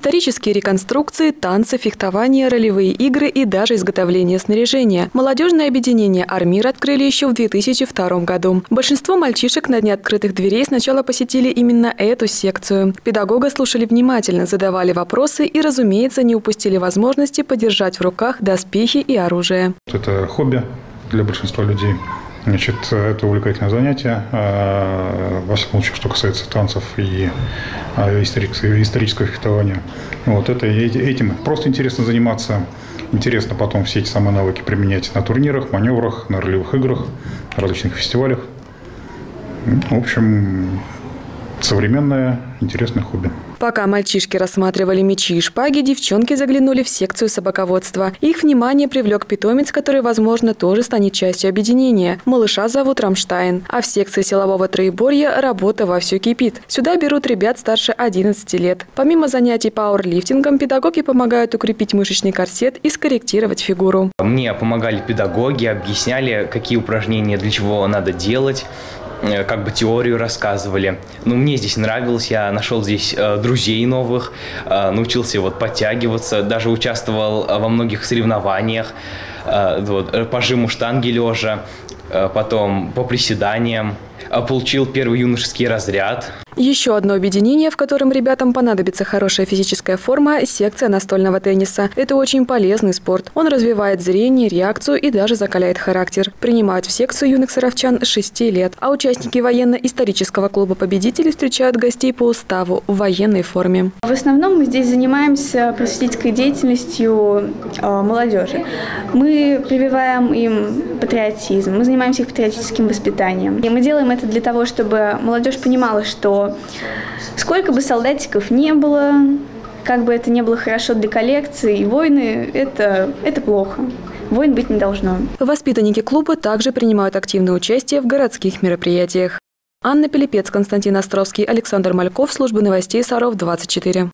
Исторические реконструкции, танцы, фехтование, ролевые игры и даже изготовление снаряжения. Молодежное объединение «Армир» открыли еще в 2002 году. Большинство мальчишек на Дне открытых дверей сначала посетили именно эту секцию. Педагога слушали внимательно, задавали вопросы и, разумеется, не упустили возможности подержать в руках доспехи и оружие. Это хобби для большинства людей. Значит, это увлекательное занятие, а, во всяком случае, что касается танцев и а, исторического, фехтования. Вот это, этим просто интересно заниматься, интересно потом все эти самые навыки применять на турнирах, маневрах, на ролевых играх, различных фестивалях. В общем, современное интересное хобби. Пока мальчишки рассматривали мечи и шпаги, девчонки заглянули в секцию собаководства. Их внимание привлек питомец, который, возможно, тоже станет частью объединения. Малыша зовут Рамштайн. А в секции силового троеборья работа вовсю кипит. Сюда берут ребят старше 11 лет. Помимо занятий пауэрлифтингом, педагоги помогают укрепить мышечный корсет и скорректировать фигуру. Мне помогали педагоги, объясняли, какие упражнения для чего надо делать. Э, как бы теорию рассказывали. Ну, мне здесь нравилось, я нашел здесь э, друзей новых, э, научился вот подтягиваться, даже участвовал во многих соревнованиях, вот, по жиму штанги лежа, потом по приседаниям. Получил первый юношеский разряд. Еще одно объединение, в котором ребятам понадобится хорошая физическая форма – секция настольного тенниса. Это очень полезный спорт. Он развивает зрение, реакцию и даже закаляет характер. Принимают в секцию юных саровчан 6 лет. А участники военно-исторического клуба победителей встречают гостей по уставу в военной форме. В основном мы здесь занимаемся просветительской деятельностью э, молодежи. Мы прививаем им патриотизм, мы занимаемся их патриотическим воспитанием. И мы делаем это для того, чтобы молодежь понимала, что сколько бы солдатиков не было, как бы это не было хорошо для коллекции, войны это, это плохо. Войн быть не должно. Воспитанники клуба также принимают активное участие в городских мероприятиях. Анна Пелепец, Константин Островский, Александр Мальков, служба новостей Саров 24.